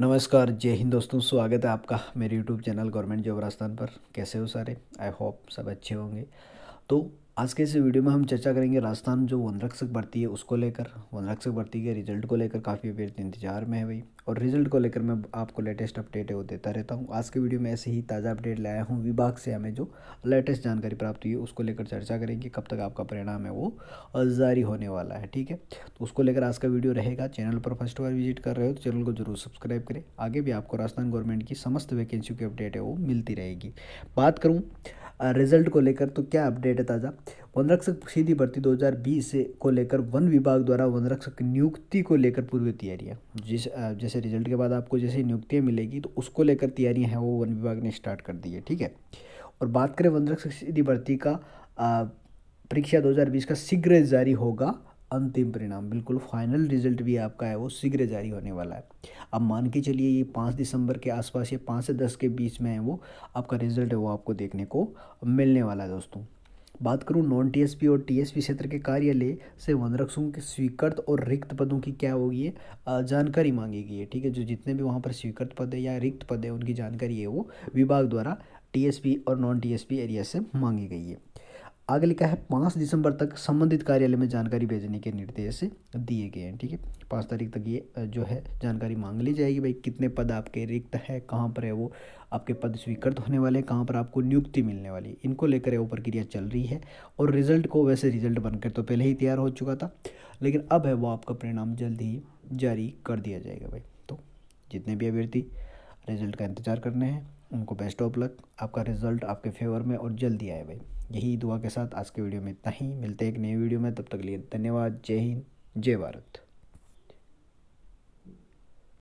नमस्कार, जय हिंद दोस्तों, स्वागत है आपका मेरे YouTube channel government job Rajasthan पर। कैसे हो सारे? आई होप सब अच्छे होंगे। तो आज के इस वीडियो में हम चर्चा करेंगे राजस्थान जो वनरक्षक भर्ती है, उसको लेकर। वनरक्षक भर्ती के रिज़ल्ट को लेकर काफ़ी अभ्यर्थी इंतज़ार में है भाई। और रिज़ल्ट को लेकर मैं आपको लेटेस्ट अपडेट है वो देता रहता हूँ। आज के वीडियो में ऐसे ही ताज़ा अपडेट लाया हूँ विभाग से हमें जो लेटेस्ट जानकारी प्राप्त हुई है, उसको लेकर चर्चा करेंगे, कब तक आपका परिणाम है वो जारी होने वाला है, ठीक है? तो उसको लेकर आज का वीडियो रहेगा। चैनल पर फ़र्स्ट बार विज़िट कर रहे हो तो चैनल को ज़रूर सब्सक्राइब करें। आगे भी आपको राजस्थान गवर्नमेंट की समस्त वैकेंसी की अपडेट है वो मिलती रहेगी। बात करूँ रिज़ल्ट को लेकर तो क्या अपडेट है ताज़ा? वनरक्षक सीधी भर्ती 2020 से को लेकर वन विभाग द्वारा वनरक्षक नियुक्ति को लेकर पूर्व तैयारियाँ। जिस जैसे रिज़ल्ट के बाद आपको जैसे नियुक्तियाँ मिलेगी तो उसको लेकर तैयारियाँ हैं, वो वन विभाग ने स्टार्ट कर दी है, ठीक है? और बात करें वनरक्षक सीधी भर्ती का परीक्षा 2020 का शीघ्र जारी होगा अंतिम परिणाम। बिल्कुल फाइनल रिज़ल्ट भी आपका है, वो शीघ्र जारी होने वाला है। अब मान के चलिए ये पाँच दिसंबर के आसपास या पाँच से दस के बीच में है वो, आपका रिज़ल्ट है वो आपको देखने को मिलने वाला है दोस्तों। बात करूँ नॉन टीएसपी और टीएसपी क्षेत्र के कार्यालय से वनरक्षकों के स्वीकृत और रिक्त पदों की क्या होगी जानकारी मांगी गई है ठीक है? जो जितने भी वहाँ पर स्वीकृत पद है या रिक्त पद है, उनकी जानकारी है वो विभाग द्वारा टीएसपी और नॉन टीएसपी एरिया से मांगी गई है। आगे लिखा है, पाँच दिसंबर तक संबंधित कार्यालय में जानकारी भेजने के निर्देश दिए गए हैं, ठीक है? पाँच तारीख तक ये जो है, जानकारी मांग ली जाएगी भाई, कितने पद आपके रिक्त है, कहाँ पर है वो, आपके पद स्वीकृत होने वाले हैं, कहाँ पर आपको नियुक्ति मिलने वाली इनको लेकर वो प्रक्रिया चल रही है और रिज़ल्ट को वैसे रिज़ल्ट बनकर तो पहले ही तैयार हो चुका था, लेकिन अब है वो आपका परिणाम जल्द ही जारी कर दिया जाएगा भाई। तो जितने भी अभ्यर्थी रिज़ल्ट का इंतज़ार करने हैं उनको बेस्ट ऑफ़ लक आपका रिज़ल्ट आपके फेवर में और जल्दी आए भाई। यही दुआ के साथ आज के वीडियो में इतना ही। मिलते हैं एक नई वीडियो में, तब तक लिए धन्यवाद। जय हिंद, जय भारत।